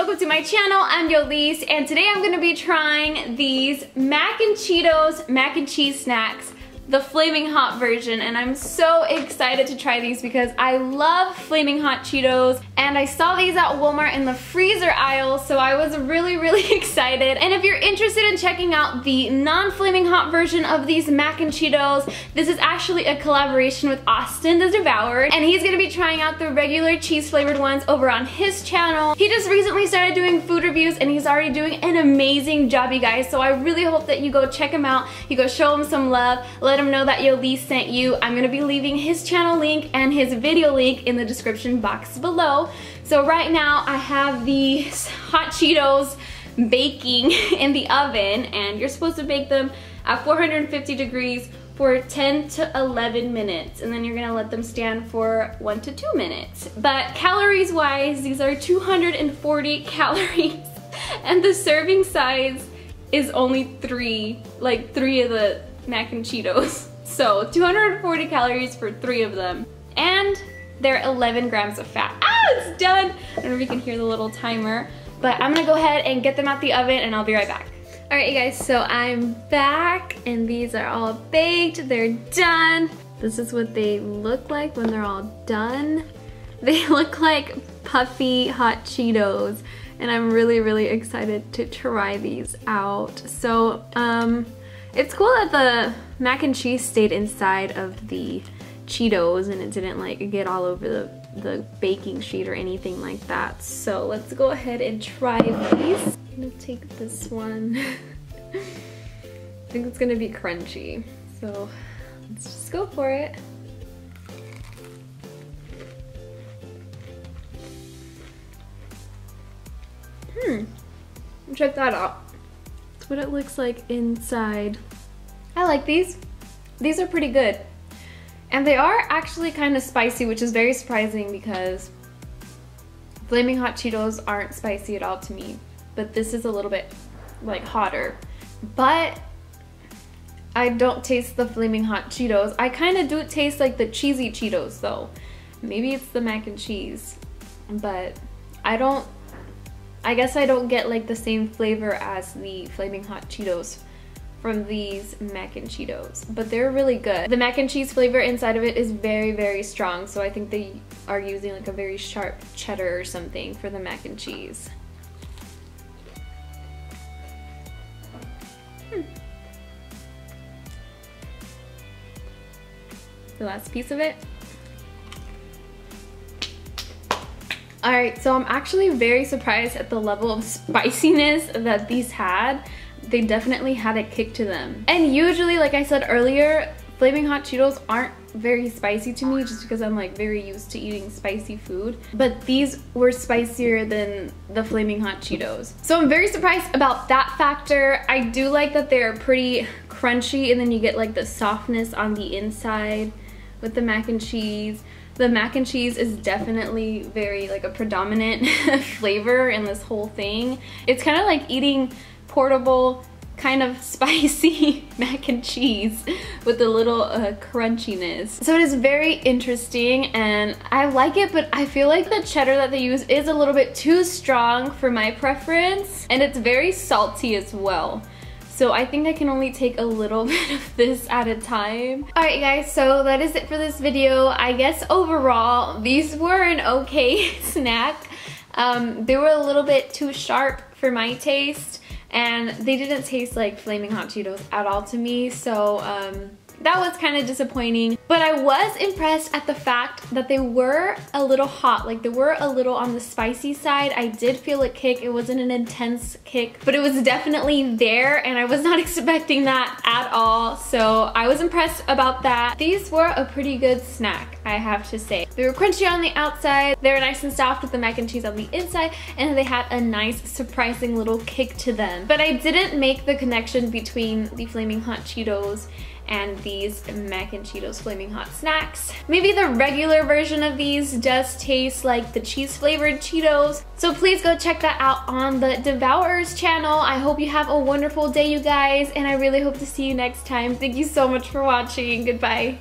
welcome to my channel. I'm Yolise and today I'm gonna be trying these mac and Cheetos mac and cheese snacks the flaming hot version and I'm so excited to try these because I love flaming hot Cheetos and I saw these at Walmart in the freezer aisle so I was really really excited. And if you're interested in checking out the non-flaming hot version of these mac and Cheetos this is actually a collaboration with Austin the Devourer and he's gonna be trying out the regular cheese flavored ones over on his channel. He just recently started doing food reviews and he's already doing an amazing job you guys so I really hope that you go check him out, you go show him some love, let him know that Yolise sent you. I'm gonna be leaving his channel link and his video link in the description box below. So right now I have these hot Cheetos baking in the oven and you're supposed to bake them at 450 degrees for 10 to 11 minutes and then you're gonna let them stand for one to two minutes. But calories wise, these are 240 calories and the serving size is only three, like three of the mac and Cheetos. So 240 calories for three of them. And they're 11 grams of fat. Ah, it's done. I don't know if you can hear the little timer, but I'm gonna go ahead and get them out the oven and I'll be right back. All right, you guys, so I'm back and these are all baked, they're done. This is what they look like when they're all done. They look like puffy hot Cheetos and I'm really, really excited to try these out. So, um, it's cool that the mac and cheese stayed inside of the Cheetos and it didn't like get all over the, the baking sheet or anything like that. So let's go ahead and try these. I'm gonna take this one. I think it's gonna be crunchy. So let's just go for it. Hmm, check that out what it looks like inside. I like these. These are pretty good. And they are actually kind of spicy, which is very surprising because Flaming Hot Cheetos aren't spicy at all to me. But this is a little bit like hotter. But I don't taste the Flaming Hot Cheetos. I kind of do taste like the cheesy Cheetos though. Maybe it's the mac and cheese. But I don't I guess I don't get like the same flavor as the Flaming Hot Cheetos from these mac and Cheetos, but they're really good. The mac and cheese flavor inside of it is very, very strong, so I think they are using like a very sharp cheddar or something for the mac and cheese. Hmm. The last piece of it Alright, so I'm actually very surprised at the level of spiciness that these had. They definitely had a kick to them. And usually, like I said earlier, Flaming Hot Cheetos aren't very spicy to me just because I'm like very used to eating spicy food. But these were spicier than the Flaming Hot Cheetos. So I'm very surprised about that factor. I do like that they're pretty crunchy and then you get like the softness on the inside with the mac and cheese. The mac and cheese is definitely very like a predominant flavor in this whole thing. It's kind of like eating portable kind of spicy mac and cheese with a little uh, crunchiness. So it is very interesting and I like it but I feel like the cheddar that they use is a little bit too strong for my preference and it's very salty as well. So I think I can only take a little bit of this at a time. Alright guys, so that is it for this video. I guess overall, these were an okay snack. Um, they were a little bit too sharp for my taste and they didn't taste like Flaming Hot Cheetos at all to me. So um, that was kind of disappointing. But I was impressed at the fact that they were a little hot. Like they were a little on the spicy side. I did feel a kick. It wasn't an intense kick, but it was definitely there and I was not expecting that at all. So I was impressed about that. These were a pretty good snack, I have to say. They were crunchy on the outside. They were nice and soft with the mac and cheese on the inside and they had a nice surprising little kick to them. But I didn't make the connection between the Flaming Hot Cheetos and these mac and Cheetos Flaming Hot Snacks. Maybe the regular version of these does taste like the cheese flavored Cheetos. So please go check that out on the Devourers channel. I hope you have a wonderful day, you guys, and I really hope to see you next time. Thank you so much for watching. Goodbye.